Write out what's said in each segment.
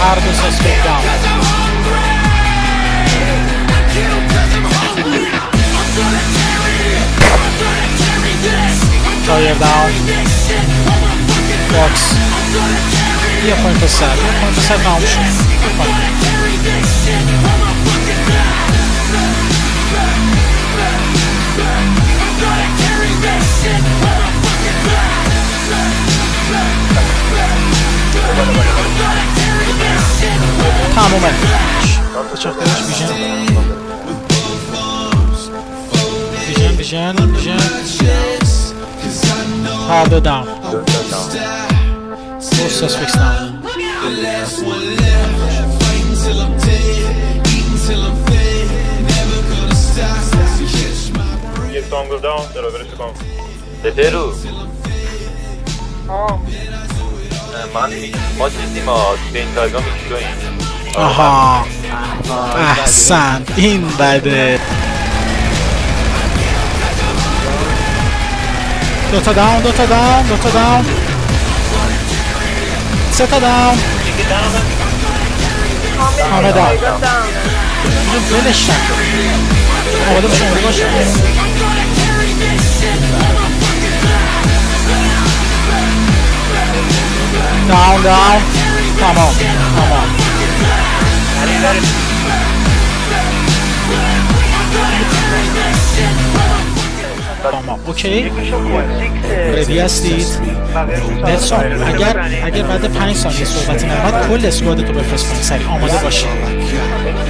Ardos Hospital. Carrier down. Box. E point to set. E a point to set down. Point. moment. Deixa eu ver os bijando. Bijando, bijando, bijando. Harder o Full suspects now. Give dongle down, della verso con. Deveru. Oh. マンモチシモ全体が見つけん。آها. احسن. این بده. دوتا داون دوتا داون دوتا داون. سه تا داون. همه داون. اینو ولش نکن آماده باش آماده باش. داون داون. تمام تمام. تمام اوکی؟ ردی هستید؟ نلسون اگر اگر بعد پنج ثانیه صحبتی نماد کل اسکواد تو بفرست پایین سریع آماده باشید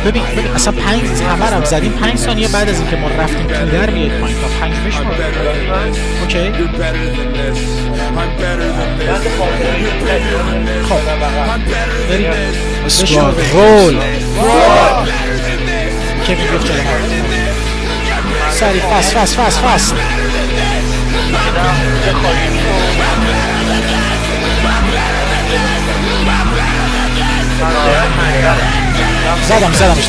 ببین اصلا پنج همه هم زدیم پنج ثانیه بعد از اینکه ما رفتیم تو در بیاید پایین تا پنج بشمار اوکی خب بریم اسکواد رول ما. سریع فست فست فست فست زدم زدمش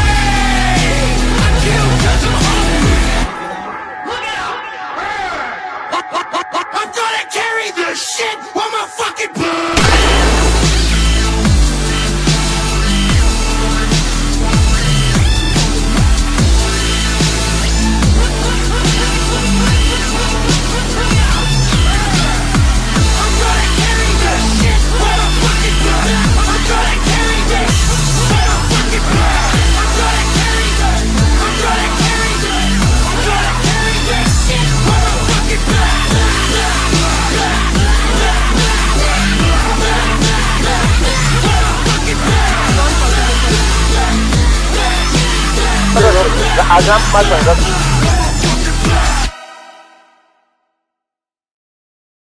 那个，你好 harus.